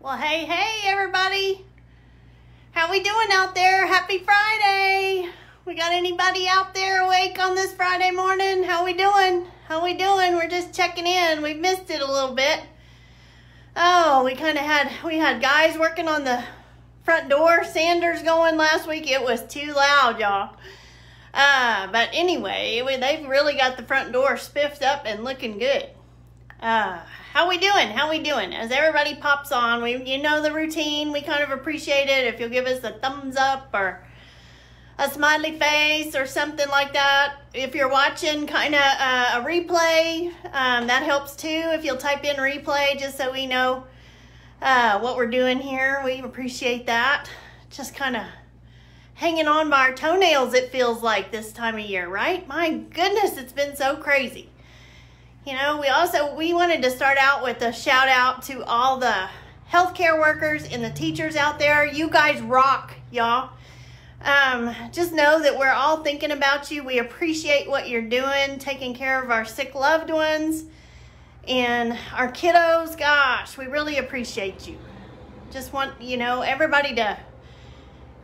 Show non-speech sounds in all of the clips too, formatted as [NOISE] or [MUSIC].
Well, hey, hey, everybody. How we doing out there? Happy Friday. We got anybody out there awake on this Friday morning? How we doing? How we doing? We're just checking in. We missed it a little bit. Oh, we kind of had we had guys working on the front door. Sanders going last week. It was too loud, y'all. Uh, but anyway, they've really got the front door spiffed up and looking good. Uh, how we doing? How we doing? As everybody pops on, we you know the routine. We kind of appreciate it if you'll give us a thumbs up or a smiley face or something like that. If you're watching kind of uh, a replay, um, that helps too. If you'll type in replay just so we know uh, what we're doing here, we appreciate that. Just kind of hanging on by our toenails, it feels like this time of year, right? My goodness, it's been so crazy. You know, we also we wanted to start out with a shout out to all the healthcare workers and the teachers out there. You guys rock, y'all. Um, just know that we're all thinking about you. We appreciate what you're doing, taking care of our sick loved ones and our kiddos. Gosh, we really appreciate you. Just want, you know, everybody to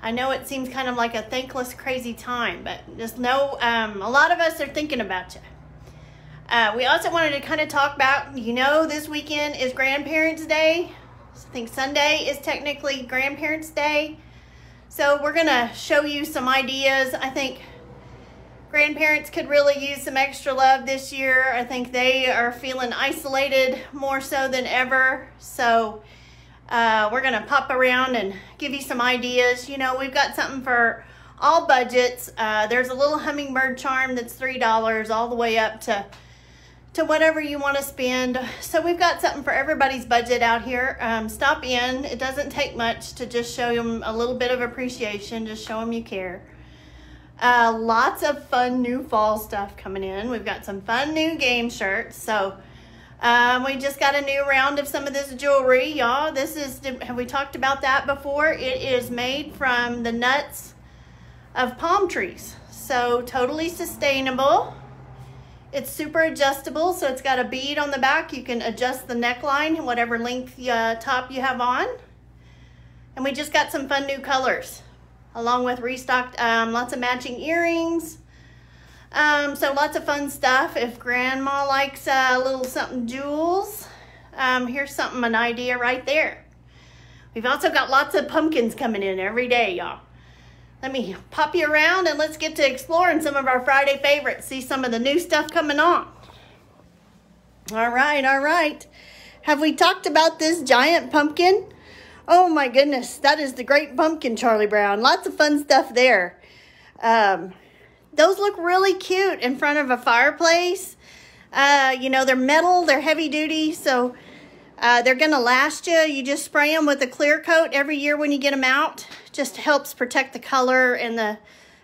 I know it seems kind of like a thankless, crazy time, but just know um, a lot of us are thinking about you. Uh, we also wanted to kind of talk about, you know, this weekend is Grandparents' Day. I think Sunday is technically Grandparents' Day. So we're going to show you some ideas. I think grandparents could really use some extra love this year. I think they are feeling isolated more so than ever. So uh, we're going to pop around and give you some ideas. You know, we've got something for all budgets. Uh, there's a little hummingbird charm that's $3 all the way up to to whatever you want to spend. So we've got something for everybody's budget out here. Um, stop in. It doesn't take much to just show them a little bit of appreciation. Just show them you care. Uh, lots of fun new fall stuff coming in. We've got some fun new game shirts. So um, we just got a new round of some of this jewelry, y'all. This is, have we talked about that before? It is made from the nuts of palm trees. So totally sustainable. It's super adjustable, so it's got a bead on the back. You can adjust the neckline, whatever length uh, top you have on. And we just got some fun new colors, along with restocked um, lots of matching earrings. Um, so lots of fun stuff. If grandma likes a little something jewels, um, here's something, an idea right there. We've also got lots of pumpkins coming in every day, y'all. Let me pop you around and let's get to exploring some of our Friday favorites. See some of the new stuff coming on. All right, all right. Have we talked about this giant pumpkin? Oh my goodness, that is the great pumpkin, Charlie Brown. Lots of fun stuff there. Um, those look really cute in front of a fireplace. Uh, you know, they're metal, they're heavy duty, so uh, they're going to last you. You just spray them with a clear coat every year when you get them out. Just helps protect the color and the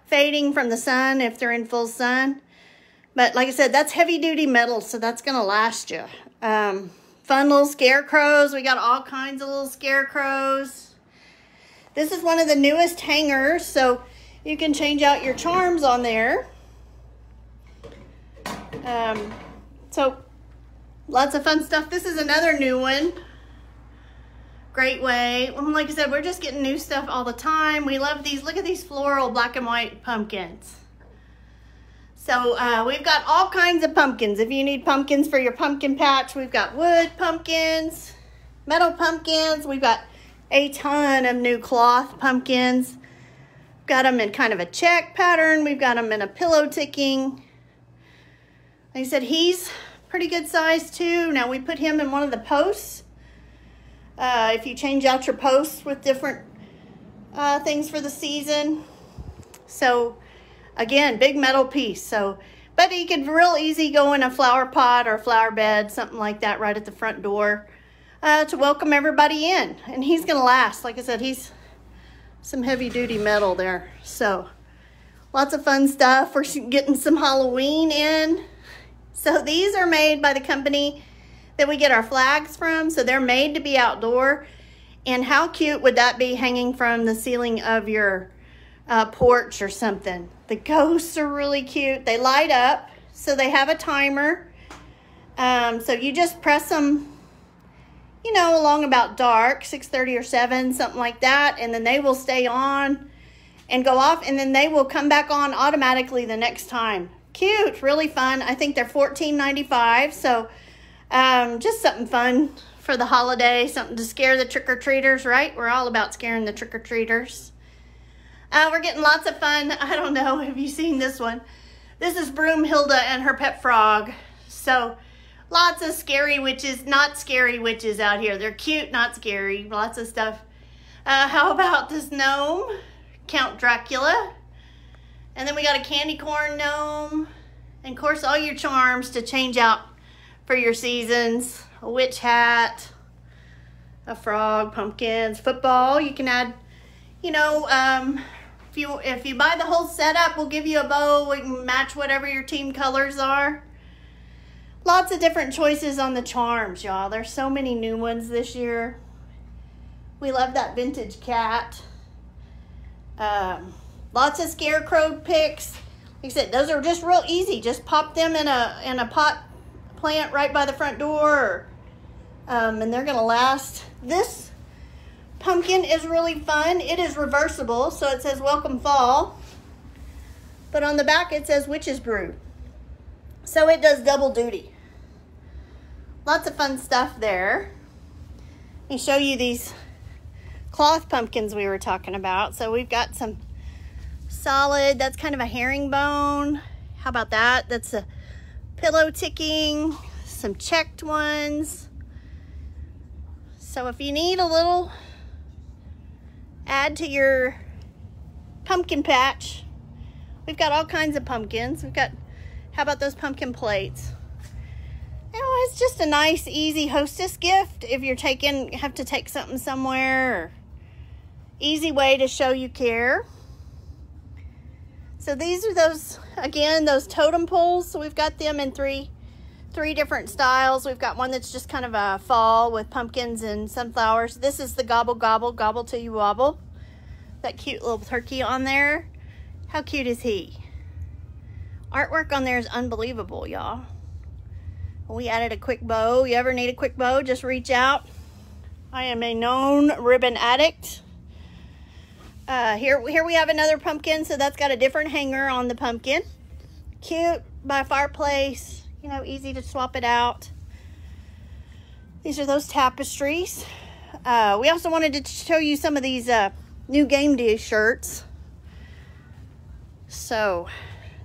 fading from the sun if they're in full sun. But like I said, that's heavy duty metal, so that's going to last you. Um, fun little scarecrows. We got all kinds of little scarecrows. This is one of the newest hangers, so you can change out your charms on there. Um, so Lots of fun stuff. This is another new one. Great way. Like I said, we're just getting new stuff all the time. We love these. Look at these floral black and white pumpkins. So uh, we've got all kinds of pumpkins. If you need pumpkins for your pumpkin patch, we've got wood pumpkins, metal pumpkins. We've got a ton of new cloth pumpkins. Got them in kind of a check pattern. We've got them in a pillow ticking. Like I said, he's pretty good size too. Now we put him in one of the posts. Uh, if you change out your posts with different uh, things for the season. So again, big metal piece. So, but he could real easy go in a flower pot or flower bed, something like that right at the front door uh, to welcome everybody in. And he's gonna last. Like I said, he's some heavy duty metal there. So lots of fun stuff. We're getting some Halloween in. So these are made by the company that we get our flags from. So they're made to be outdoor. And how cute would that be hanging from the ceiling of your uh, porch or something? The ghosts are really cute. They light up. So they have a timer. Um, so you just press them you know, along about dark, 6.30 or 7, something like that. And then they will stay on and go off. And then they will come back on automatically the next time. Cute, really fun. I think they're $14.95. So um, just something fun for the holiday, something to scare the trick-or-treaters, right? We're all about scaring the trick-or-treaters. Uh, we're getting lots of fun. [LAUGHS] I don't know, have you seen this one? This is Broomhilda and her pet frog. So lots of scary witches, not scary witches out here. They're cute, not scary, lots of stuff. Uh, how about this gnome? Count Dracula. And then we got a candy corn gnome. And of course, all your charms to change out for your seasons. A witch hat, a frog, pumpkins, football. You can add, you know, um, if you if you buy the whole setup, we'll give you a bow. We can match whatever your team colors are. Lots of different choices on the charms, y'all. There's so many new ones this year. We love that vintage cat. Um, lots of scarecrow picks. Like I said, those are just real easy. Just pop them in a in a pot plant right by the front door. Um, and they're to last. This pumpkin is really fun. It is reversible, so it says Welcome Fall. But on the back it says Witch's Brew. So it does double duty. Lots of fun stuff there. Let me show you these cloth pumpkins we were talking about. So we've got some solid, that's kind of a herringbone. How about that? That's a pillow ticking, some checked ones. So if you need a little add to your pumpkin patch, we've got all kinds of pumpkins. We've got, how about those pumpkin plates? You know, it's just a nice, easy hostess gift if you're taking, have to take something somewhere. easy way to show you care. So these are those, again, those totem poles. So we've got them in three, three different styles. We've got one that's just kind of a fall with pumpkins and sunflowers. This is the gobble gobble, gobble till you wobble. That cute little turkey on there. How cute is he? Artwork on there is unbelievable, y'all. We added a quick bow. You ever need a quick bow, just reach out. I am a known ribbon addict. Uh, here, here we have another pumpkin, so that's got a different hanger on the pumpkin. Cute by fireplace, you know, easy to swap it out. These are those tapestries. Uh, we also wanted to show you some of these uh, new game day shirts. So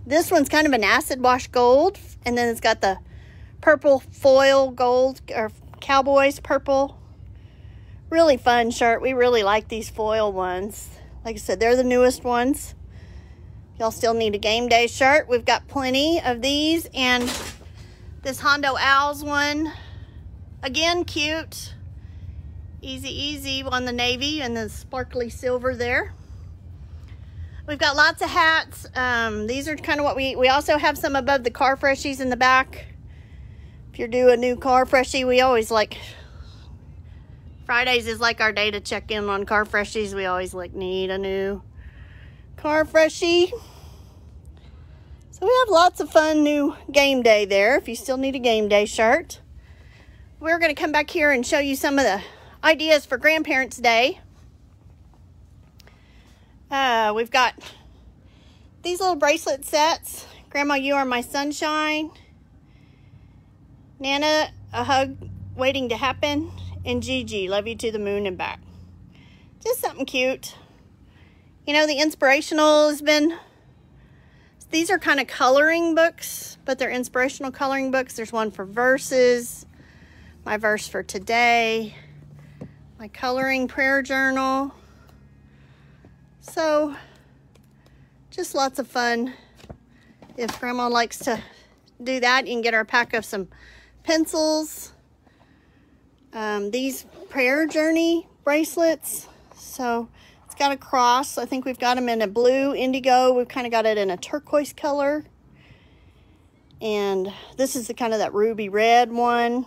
this one's kind of an acid wash gold, and then it's got the purple foil gold, or Cowboys purple. Really fun shirt. We really like these foil ones. Like I said, they're the newest ones. Y'all still need a game day shirt. We've got plenty of these. And this Hondo Owls one, again, cute. Easy, easy on the navy and the sparkly silver there. We've got lots of hats. Um, these are kind of what we, we also have some above the car freshies in the back. If you're doing a new car freshie, we always like Fridays is like our day to check in on car freshies. We always like need a new car freshie. So we have lots of fun new game day there if you still need a game day shirt. We're going to come back here and show you some of the ideas for Grandparents' Day. Uh, we've got these little bracelet sets. Grandma, you are my sunshine. Nana, a hug waiting to happen and Gigi, love you to the moon and back. Just something cute. You know, the inspirational has been, these are kind of coloring books, but they're inspirational coloring books. There's one for verses, my verse for today, my coloring prayer journal. So, just lots of fun. If grandma likes to do that, you can get her a pack of some pencils, um, these prayer journey bracelets. So it's got a cross. I think we've got them in a blue indigo. We've kind of got it in a turquoise color. And this is the kind of that ruby red one.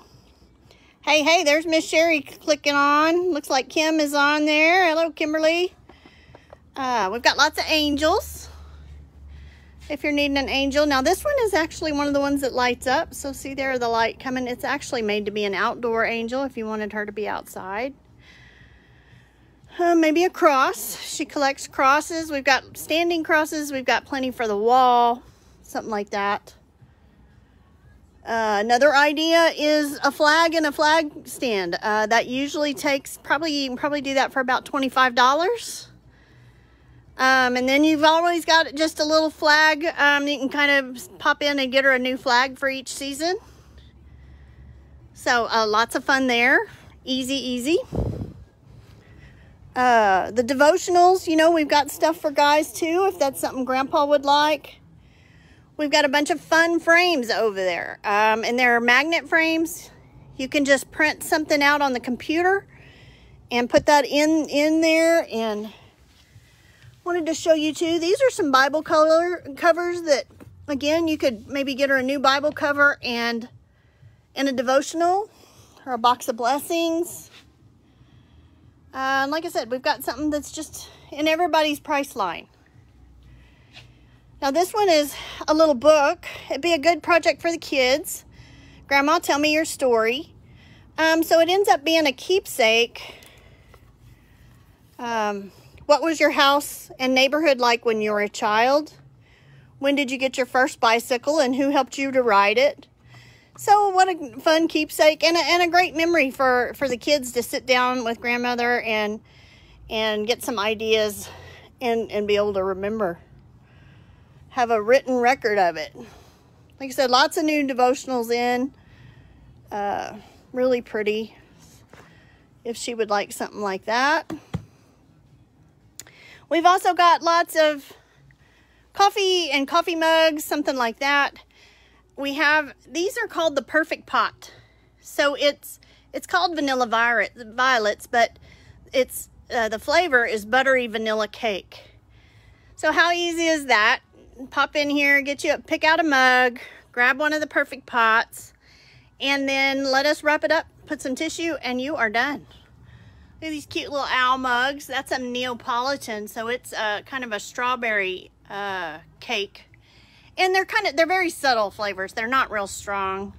Hey, hey, there's Miss Sherry clicking on. Looks like Kim is on there. Hello, Kimberly. Uh, we've got lots of angels. If you're needing an angel. Now this one is actually one of the ones that lights up. So see there the light coming. It's actually made to be an outdoor angel if you wanted her to be outside. Uh, maybe a cross. She collects crosses. We've got standing crosses. We've got plenty for the wall. Something like that. Uh, another idea is a flag and a flag stand. Uh, that usually takes probably you can probably do that for about twenty five dollars. Um, and then you've always got just a little flag. Um, you can kind of pop in and get her a new flag for each season. So uh, lots of fun there. Easy, easy. Uh, the devotionals, you know, we've got stuff for guys too, if that's something Grandpa would like. We've got a bunch of fun frames over there. Um, and there are magnet frames. You can just print something out on the computer and put that in, in there. And wanted to show you too. These are some Bible color covers that, again, you could maybe get her a new Bible cover and, and a devotional or a box of blessings. Uh, like I said, we've got something that's just in everybody's price line. Now this one is a little book. It'd be a good project for the kids. Grandma, tell me your story. Um, so it ends up being a keepsake. Um, what was your house and neighborhood like when you were a child? When did you get your first bicycle and who helped you to ride it? So what a fun keepsake and a, and a great memory for, for the kids to sit down with grandmother and and get some ideas and, and be able to remember have a written record of it. Like I said, lots of new devotionals in. Uh, really pretty. If she would like something like that. We've also got lots of coffee and coffee mugs, something like that. We have, these are called the Perfect Pot. So it's, it's called Vanilla Violet, Violets, but it's, uh, the flavor is buttery vanilla cake. So how easy is that? pop in here, get you, pick out a mug, grab one of the perfect pots, and then let us wrap it up, put some tissue, and you are done. Look at these cute little owl mugs. That's a Neapolitan, so it's uh, kind of a strawberry uh, cake. And they're kind of, they're very subtle flavors. They're not real strong.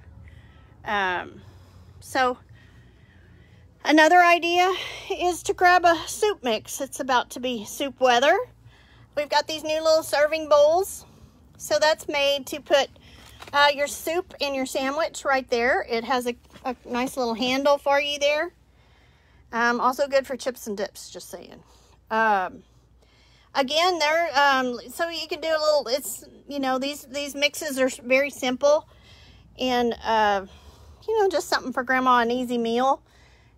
Um, so another idea is to grab a soup mix. It's about to be soup weather. We've got these new little serving bowls. So that's made to put uh, your soup in your sandwich right there. It has a, a nice little handle for you there. Um, also good for chips and dips, just saying. Um, again, they're, um, so you can do a little, it's, you know, these, these mixes are very simple. And, uh, you know, just something for grandma, an easy meal.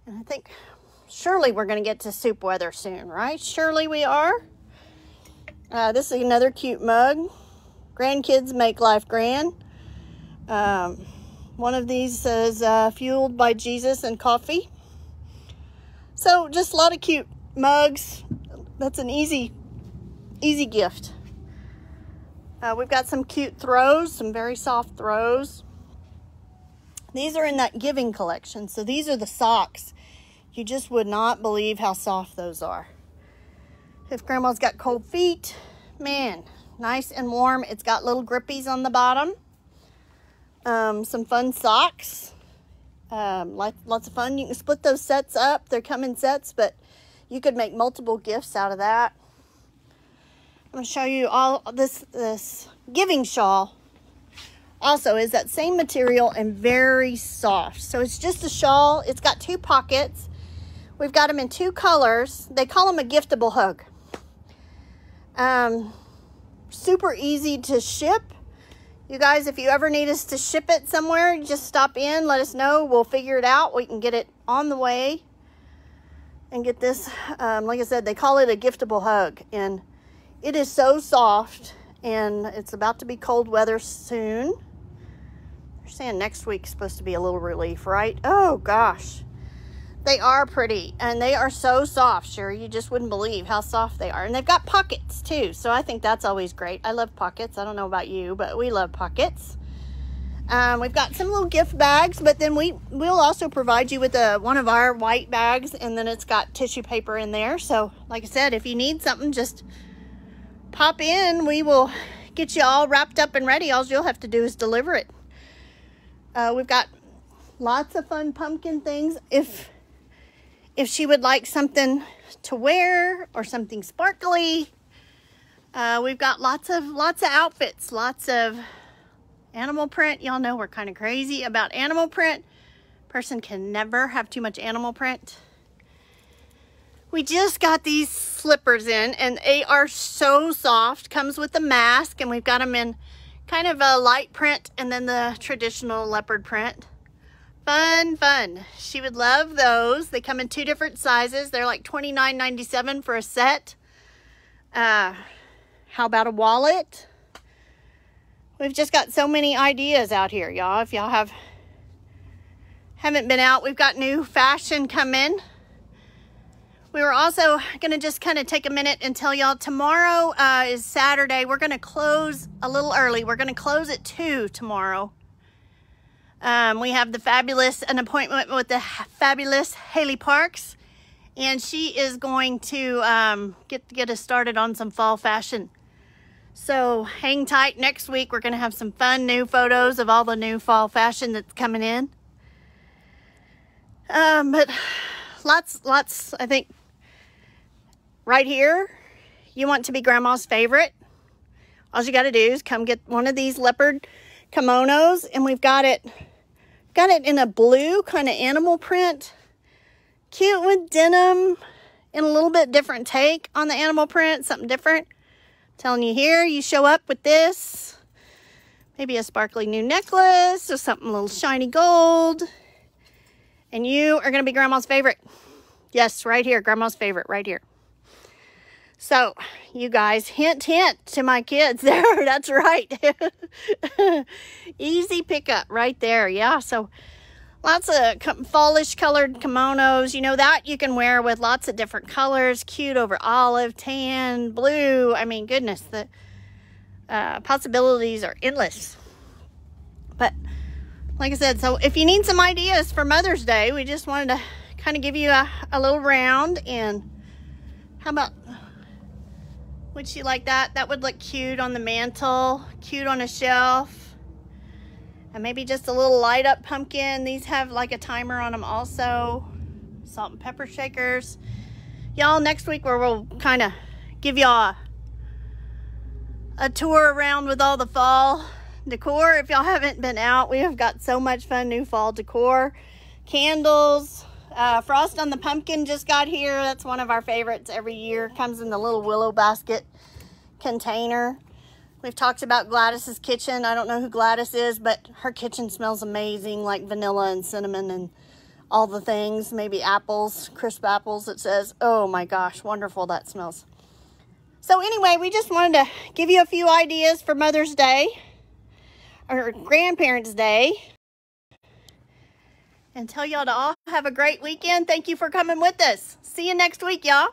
And I think surely we're going to get to soup weather soon, right? Surely we are. Uh, this is another cute mug. Grandkids make life grand. Um, one of these says uh, fueled by Jesus and coffee. So just a lot of cute mugs. That's an easy, easy gift. Uh, we've got some cute throws, some very soft throws. These are in that giving collection. So these are the socks. You just would not believe how soft those are. If grandma's got cold feet, man, nice and warm. It's got little grippies on the bottom. Um, some fun socks. Um, lots of fun. You can split those sets up. They're coming sets, but you could make multiple gifts out of that. I'm going to show you all this, this giving shawl also is that same material and very soft. So it's just a shawl. It's got two pockets. We've got them in two colors. They call them a giftable hug. Um, super easy to ship. You guys, if you ever need us to ship it somewhere, just stop in, let us know. We'll figure it out. We can get it on the way and get this. Um, like I said, they call it a giftable hug. And it is so soft and it's about to be cold weather soon. They're saying next week's supposed to be a little relief, right? Oh, gosh. They are pretty and they are so soft, sure. You just wouldn't believe how soft they are. And they've got pockets too. So I think that's always great. I love pockets. I don't know about you, but we love pockets. Um, we've got some little gift bags, but then we will also provide you with a, one of our white bags and then it's got tissue paper in there. So like I said, if you need something, just pop in. We will get you all wrapped up and ready. All you'll have to do is deliver it. Uh, we've got lots of fun pumpkin things. If if she would like something to wear or something sparkly, uh, we've got lots of lots of outfits, lots of animal print. Y'all know we're kind of crazy about animal print. Person can never have too much animal print. We just got these slippers in and they are so soft. Comes with a mask and we've got them in kind of a light print and then the traditional leopard print. Fun, fun. She would love those. They come in two different sizes. They're like $29.97 for a set. Uh, how about a wallet? We've just got so many ideas out here, y'all. If y'all have haven't been out, we've got new fashion coming. We were also to just kind of take a minute and tell y'all tomorrow uh, is Saturday. We're to close a little early. We're to close at 2 tomorrow. Um, we have the fabulous, an appointment with the fabulous Haley Parks. And she is going to um, get, get us started on some fall fashion. So hang tight. Next week, we're going to have some fun new photos of all the new fall fashion that's coming in. Um, but lots, lots, I think, right here, you want to be grandma's favorite, all you got to do is come get one of these leopard kimonos and we've got it got it in a blue kind of animal print. Cute with denim and a little bit different take on the animal print something different. I'm telling you here you show up with this maybe a sparkly new necklace or something a little shiny gold. And you are going to be grandma's favorite. Yes right here grandma's favorite right here so, you guys, hint, hint to my kids [LAUGHS] there. That's right. [LAUGHS] Easy pickup right there. Yeah, so lots of fallish colored kimonos. You know, that you can wear with lots of different colors. Cute over olive, tan, blue. I mean, goodness, the uh, possibilities are endless. But, like I said, so if you need some ideas for Mother's Day, we just wanted to kind of give you a, a little round. And how about would she like that? That would look cute on the mantle, cute on a shelf. And maybe just a little light up pumpkin. These have like a timer on them also. Salt and pepper shakers. Y'all, next week where we'll kind of give y'all a, a tour around with all the fall decor. If y'all haven't been out, we have got so much fun new fall decor. Candles, uh, Frost on the Pumpkin just got here. That's one of our favorites every year. Comes in the little willow basket container. We've talked about Gladys's kitchen. I don't know who Gladys is, but her kitchen smells amazing, like vanilla and cinnamon and all the things. Maybe apples, crisp apples, it says. Oh my gosh, wonderful that smells. So anyway, we just wanted to give you a few ideas for Mother's Day or Grandparents' Day and tell y'all to all have a great weekend. Thank you for coming with us. See you next week, y'all.